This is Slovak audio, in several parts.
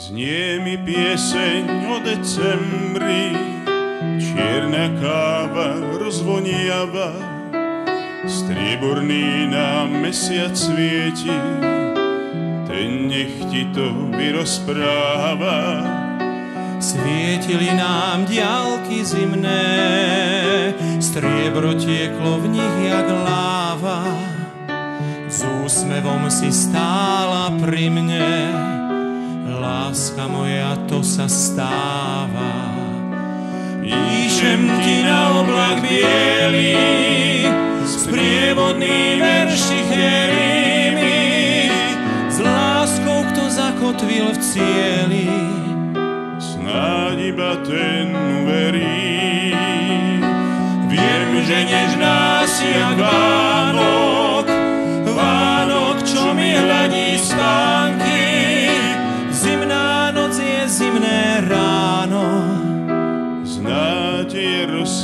Znie mi pieseň o decembri, čierna káva rozvoniava, strieborný nám mesiac svieti, ten nech ti to vyrozpráva. Svietili nám diálky zimné, striebro tieklo v nich jak láva. S úsmevom si stála pri mne, láska moja, to sa stáva. Píšem ti na oblak bielý, sprievodný verši mi, s láskou, kto zakotvil v cieli snáď iba ten uverí. Viem, že nežná si jak Vánok, Vánok, čo mi hľadí spánky.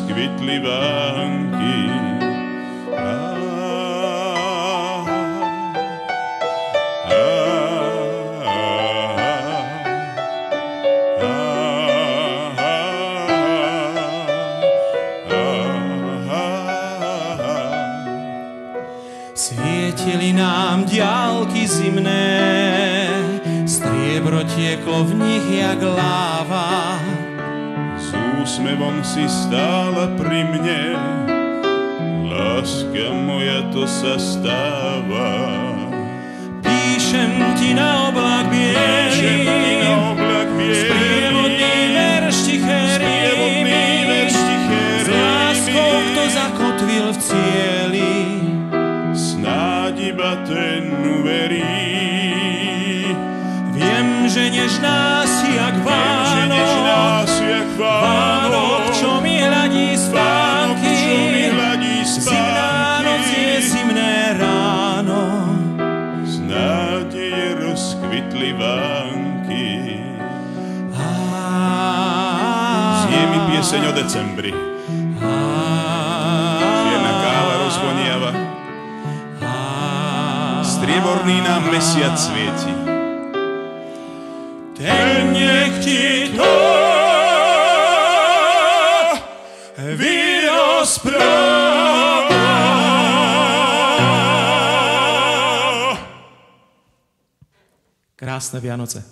Rozkvitli vánky. Svietili nám diálky zimné, striebro tieklo v nich jak láva. Úsmevom si stála pri mne, láska moja to sa stáva. Píšem ti na oblak Píšem ti bielý, na oblak bielý, sprievodný verš tiché S láskou, kto zakotvil v cieli. Snáď iba ten uverí. Viem, že nežná rozkvitli vánky. Znie mi pieseň o decembri. Čierna káva rozvoniava. Strieborný nám mesiac svieti. Ten nech ti Krásne Vianoce.